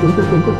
Muito tempo.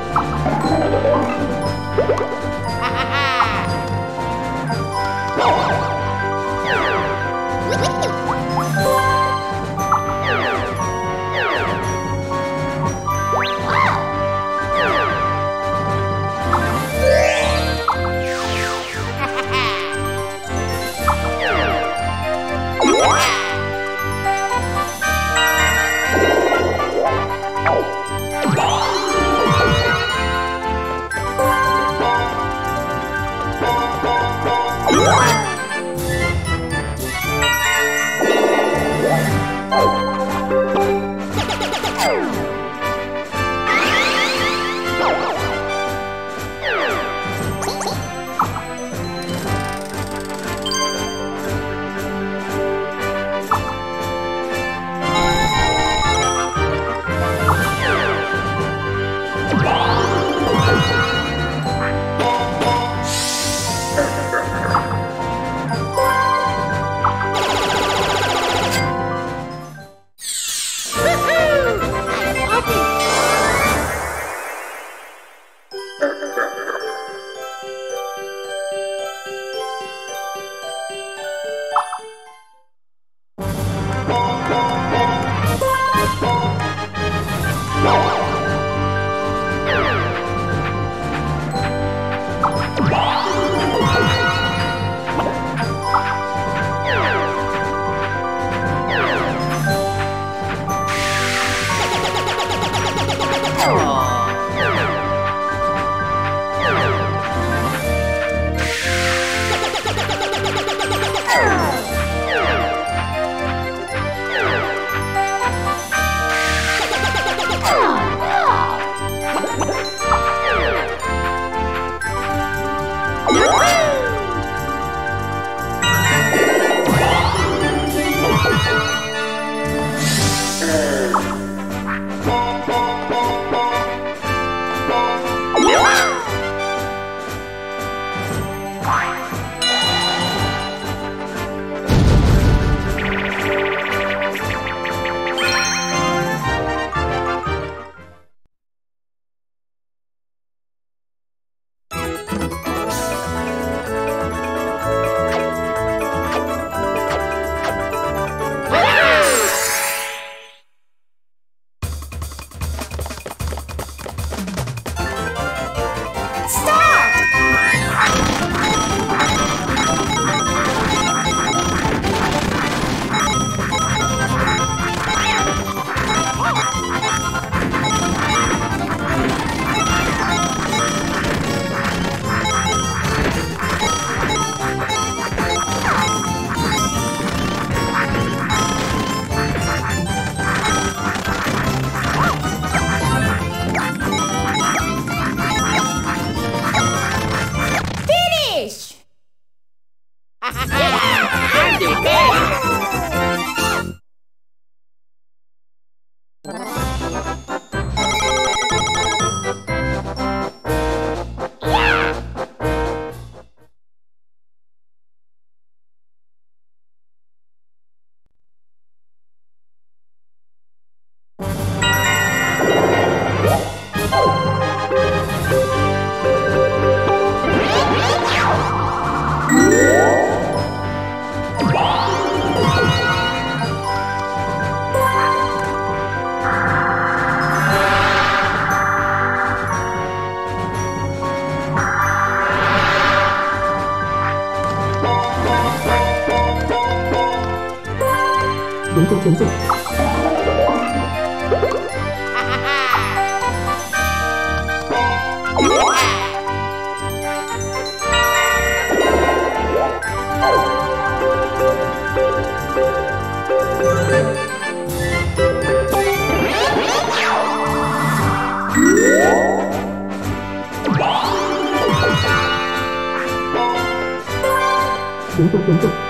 Cũng.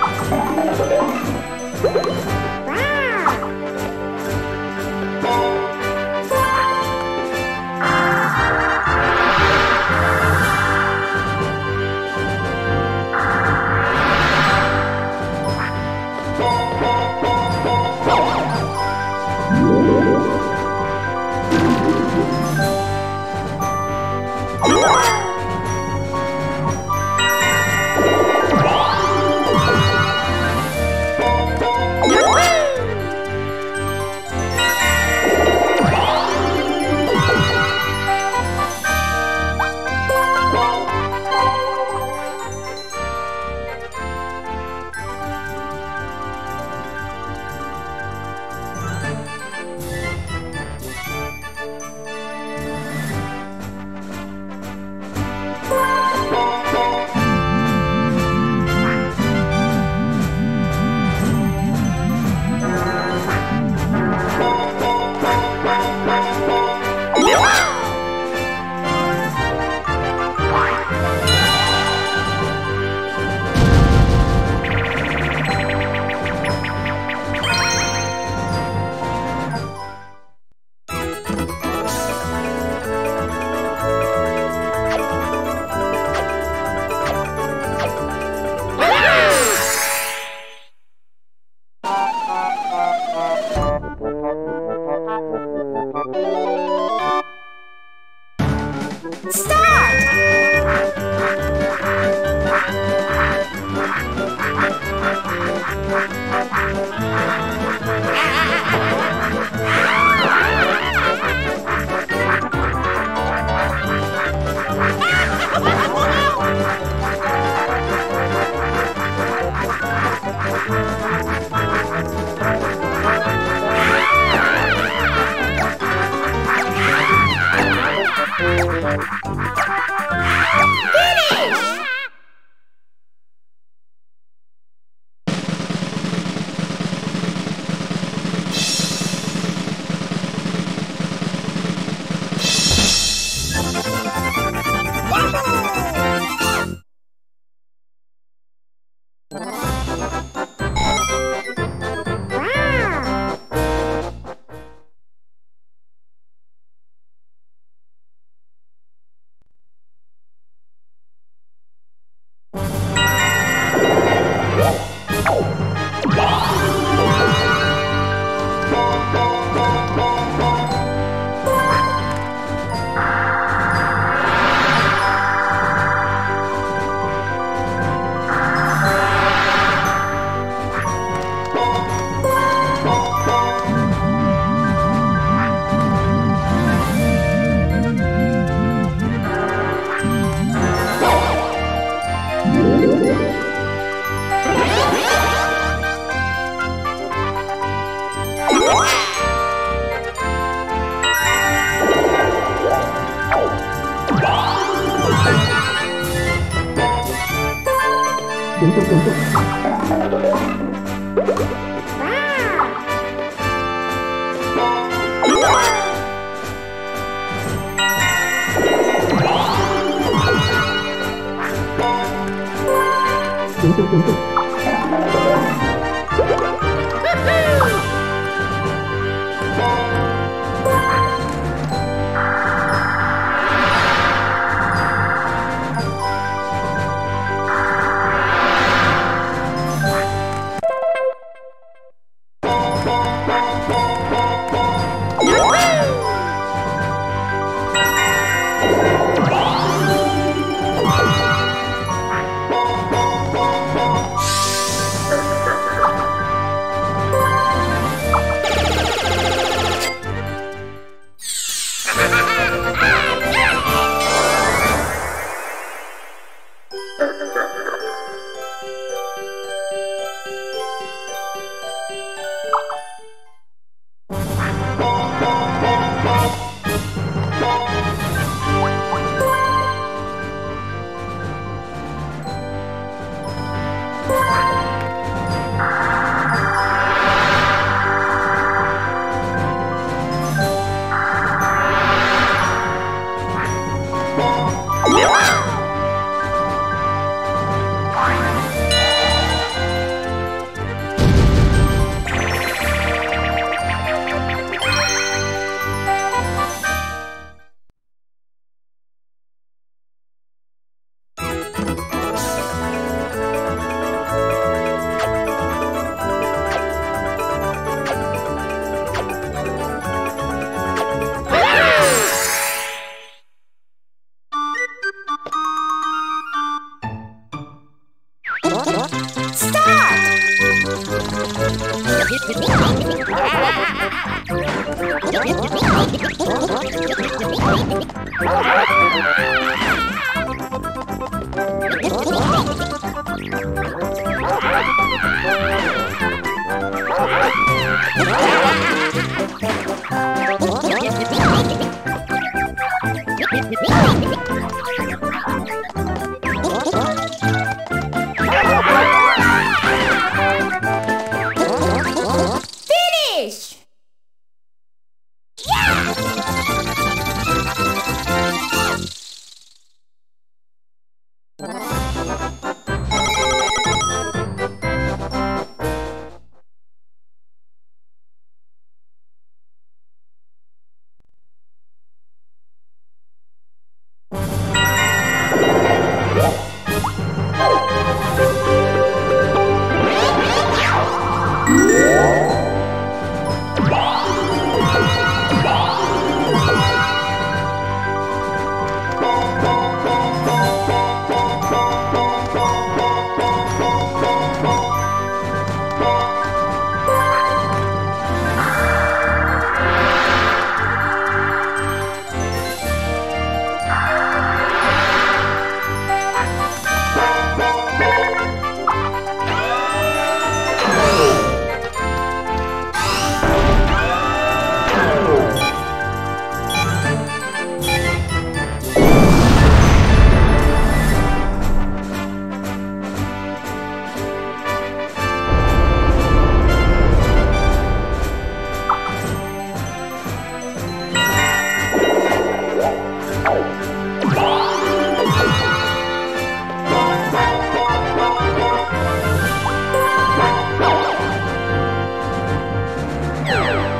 Bye.